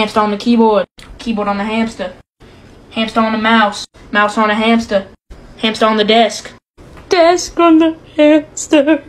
Hamster on the keyboard. Keyboard on the hamster. Hamster on the mouse. Mouse on the hamster. Hamster on the desk. Desk on the hamster.